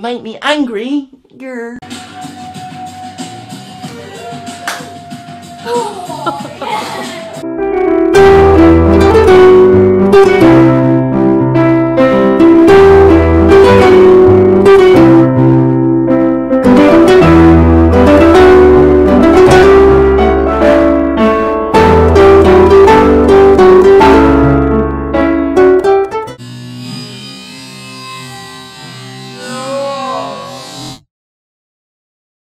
you make me angry, you're... Oh, yeah.